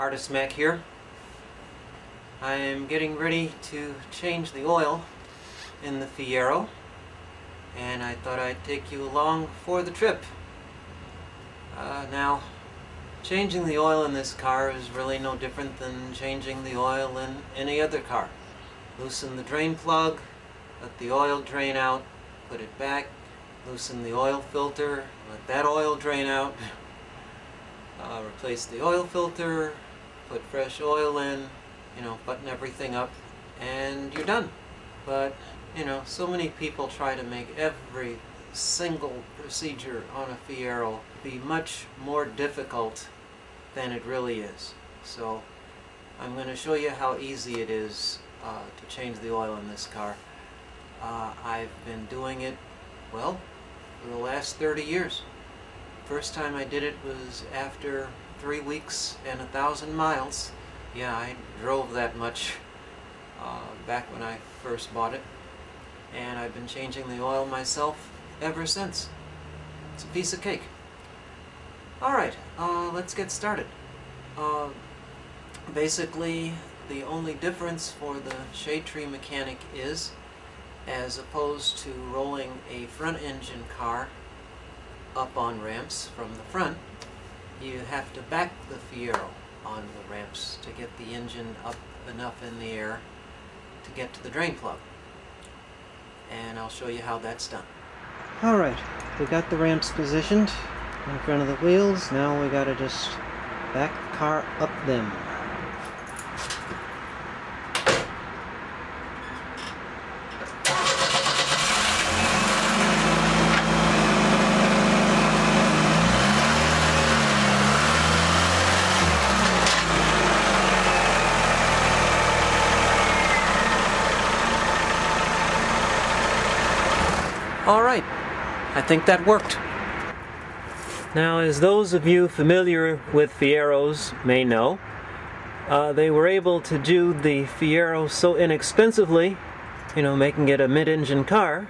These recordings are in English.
Artist Mac here. I'm getting ready to change the oil in the Fiero and I thought I'd take you along for the trip. Uh, now, changing the oil in this car is really no different than changing the oil in any other car. Loosen the drain plug, let the oil drain out, put it back, loosen the oil filter, let that oil drain out, uh, replace the oil filter, put fresh oil in, you know, button everything up, and you're done. But, you know, so many people try to make every single procedure on a Fiero be much more difficult than it really is. So, I'm going to show you how easy it is uh, to change the oil in this car. Uh, I've been doing it, well, for the last 30 years. First time I did it was after three weeks and a thousand miles. Yeah, I drove that much uh, back when I first bought it. And I've been changing the oil myself ever since. It's a piece of cake. Alright, uh, let's get started. Uh, basically, the only difference for the shade tree mechanic is as opposed to rolling a front engine car up on ramps from the front, you have to back the Fiero on the ramps to get the engine up enough in the air to get to the drain plug. And I'll show you how that's done. Alright, we got the ramps positioned in front of the wheels. Now we gotta just back the car up them. All right, I think that worked. Now, as those of you familiar with Fieros may know, uh, they were able to do the Fiero so inexpensively, you know, making it a mid-engine car,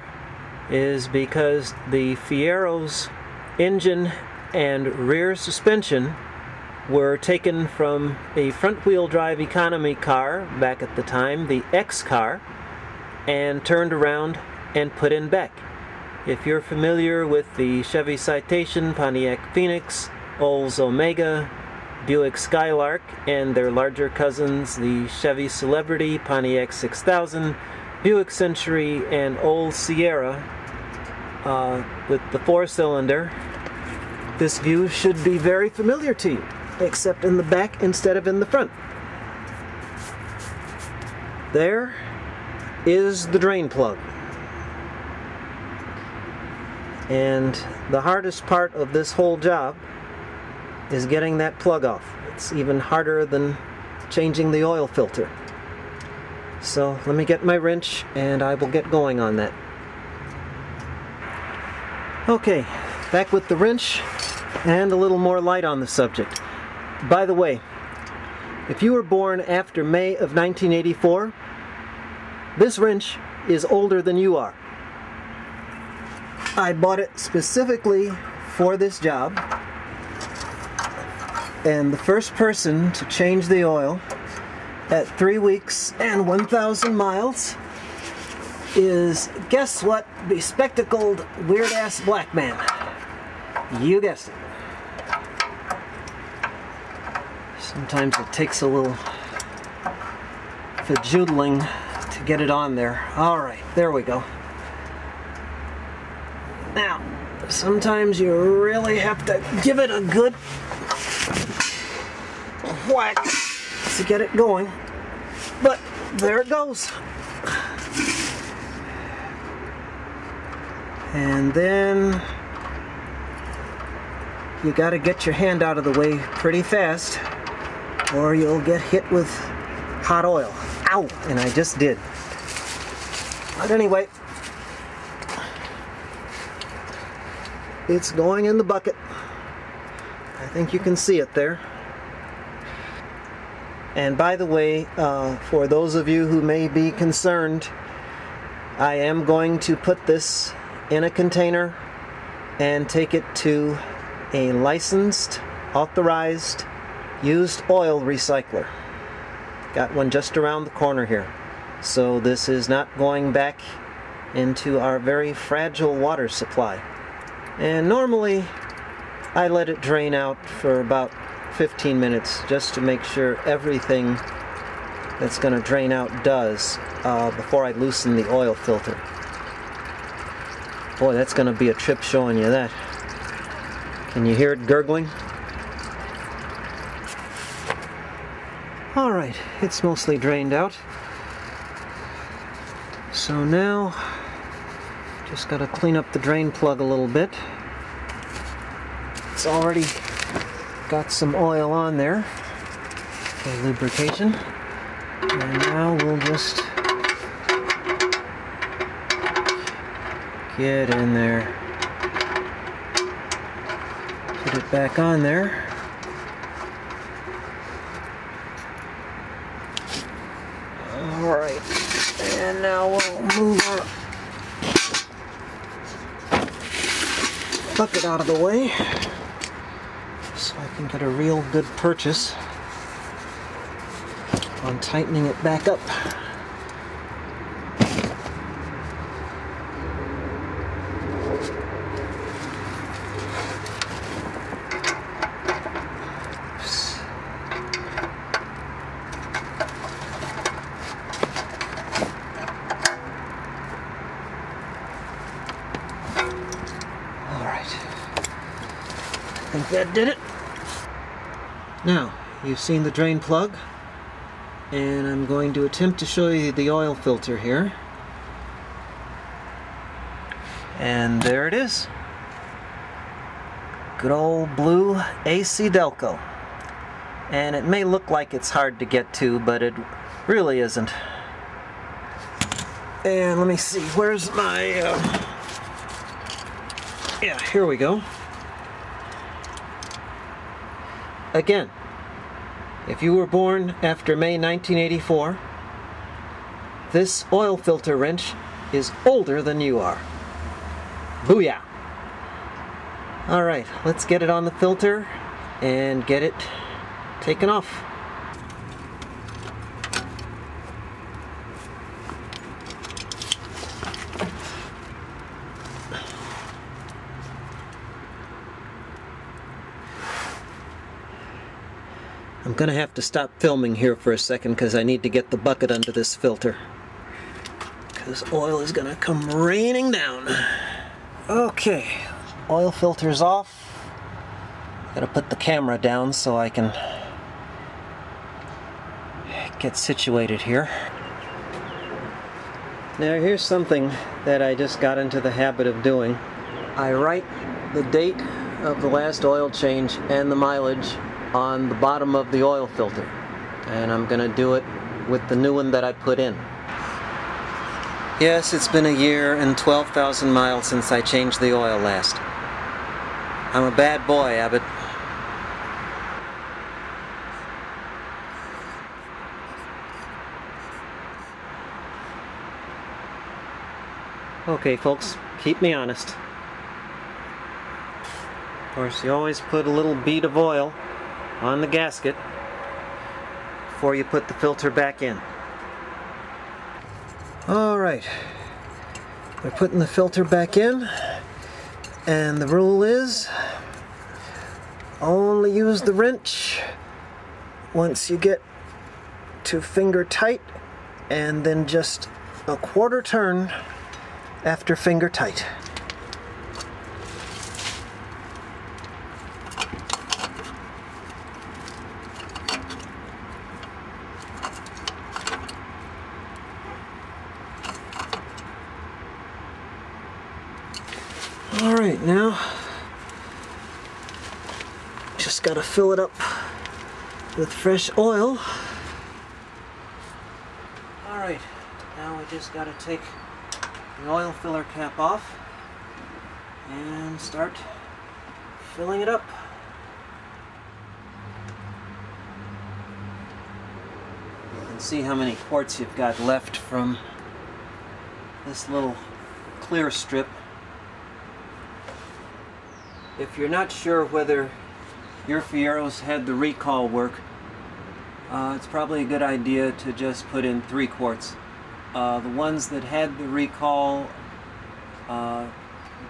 is because the Fiero's engine and rear suspension were taken from a front-wheel drive economy car back at the time, the X car, and turned around and put in back. If you're familiar with the Chevy Citation, Pontiac Phoenix, Olds Omega, Buick Skylark, and their larger cousins, the Chevy Celebrity, Pontiac 6000, Buick Century, and Olds Ciera, uh, with the four-cylinder, this view should be very familiar to you, except in the back instead of in the front. There is the drain plug. And the hardest part of this whole job is getting that plug off. It's even harder than changing the oil filter. So let me get my wrench and I will get going on that. Okay, back with the wrench and a little more light on the subject. By the way, if you were born after May of 1984, this wrench is older than you are. I bought it specifically for this job. And the first person to change the oil at three weeks and 1,000 miles is, guess what, bespectacled weird ass black man. You guessed it. Sometimes it takes a little fajoodling to get it on there. Alright, there we go. Now, sometimes you really have to give it a good whack to get it going. But there it goes. And then you got to get your hand out of the way pretty fast or you'll get hit with hot oil. Ow! And I just did. But anyway, it's going in the bucket. I think you can see it there. And by the way, uh, for those of you who may be concerned, I am going to put this in a container and take it to a licensed, authorized used oil recycler. Got one just around the corner here. So this is not going back into our very fragile water supply. And normally I let it drain out for about 15 minutes just to make sure everything that's going to drain out does uh, before I loosen the oil filter. Boy, that's going to be a trip showing you that. Can you hear it gurgling? Alright, it's mostly drained out. So now, just got to clean up the drain plug a little bit. It's already got some oil on there for lubrication. And now we'll just get in there. Put it back on there. Alright, and now we'll move our bucket out of the way can get a real good purchase on tightening it back up. I think that did it. Now, you've seen the drain plug, and I'm going to attempt to show you the oil filter here. And there it is. Good old blue AC Delco. And it may look like it's hard to get to, but it really isn't. And let me see, where's my... Uh... Yeah, here we go. Again, if you were born after May 1984, this oil filter wrench is older than you are. Booyah! Alright, let's get it on the filter and get it taken off. I'm gonna have to stop filming here for a second because I need to get the bucket under this filter. Because oil is gonna come raining down. Okay, oil filter's off. Gotta put the camera down so I can get situated here. Now here's something that I just got into the habit of doing. I write the date of the last oil change and the mileage on the bottom of the oil filter and I'm gonna do it with the new one that I put in. Yes, it's been a year and 12,000 miles since I changed the oil last. I'm a bad boy, Abbott. Okay, folks, keep me honest. Of course, you always put a little bead of oil on the gasket before you put the filter back in. Alright, we're putting the filter back in and the rule is only use the wrench once you get to finger tight and then just a quarter turn after finger tight. All right, now just got to fill it up with fresh oil. All right, now we just got to take the oil filler cap off and start filling it up. You can see how many quarts you've got left from this little clear strip if you're not sure whether your Fieros had the recall work, uh, it's probably a good idea to just put in three quarts. Uh, the ones that had the recall uh,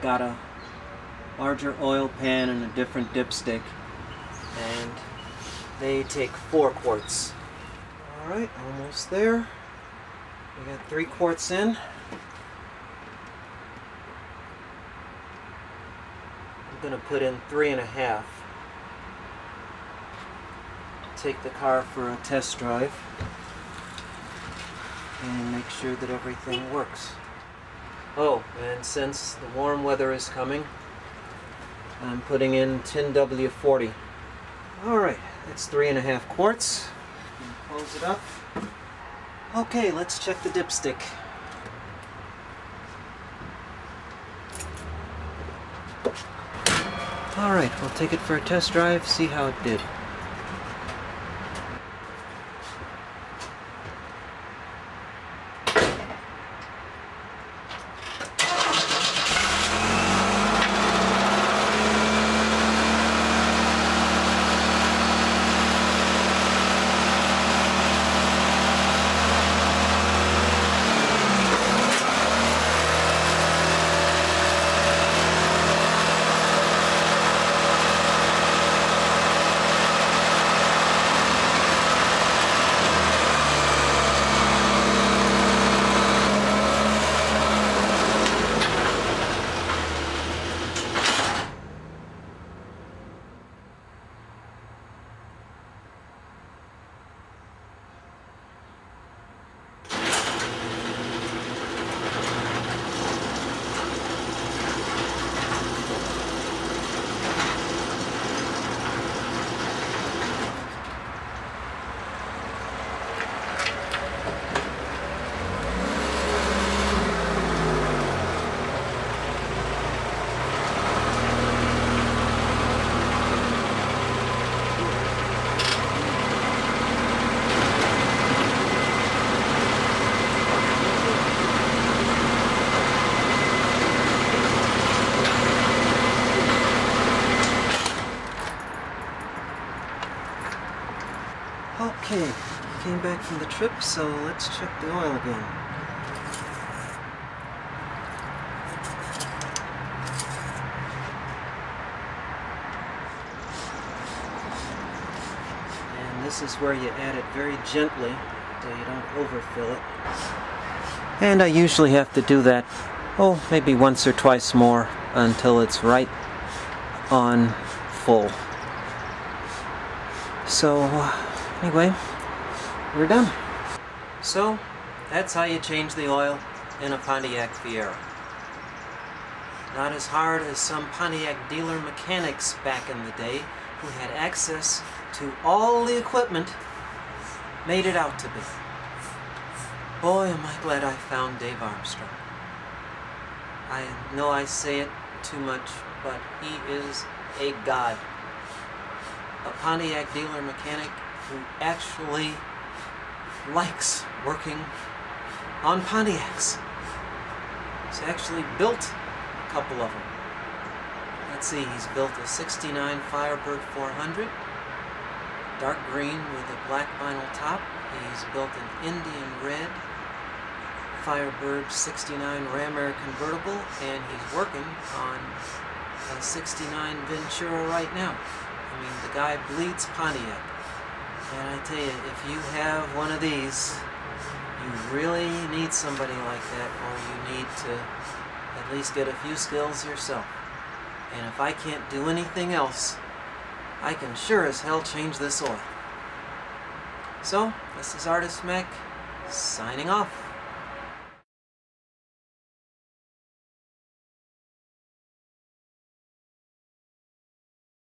got a larger oil pan and a different dipstick and they take four quarts. Alright, almost there. We got three quarts in. Going to put in three and a half. Take the car for a test drive and make sure that everything works. Oh, and since the warm weather is coming, I'm putting in 10W40. Alright, that's three and a half quarts. Close it up. Okay, let's check the dipstick. Alright, we'll take it for a test drive, see how it did. Okay, came back from the trip, so let's check the oil again. And this is where you add it very gently so you don't overfill it. And I usually have to do that, oh, maybe once or twice more until it's right on full. So, uh, Anyway, we're done. So, that's how you change the oil in a Pontiac Fiero. Not as hard as some Pontiac dealer mechanics back in the day who had access to all the equipment made it out to be. Boy, am I glad I found Dave Armstrong. I know I say it too much, but he is a god. A Pontiac dealer mechanic who actually likes working on Pontiacs. He's actually built a couple of them. Let's see, he's built a 69 Firebird 400, dark green with a black vinyl top. He's built an Indian red Firebird 69 Ram Air convertible, and he's working on a 69 Ventura right now. I mean, the guy bleeds Pontiac. And I tell you, if you have one of these, you really need somebody like that, or you need to at least get a few skills yourself. And if I can't do anything else, I can sure as hell change this oil. So, this is Artist Mac, signing off.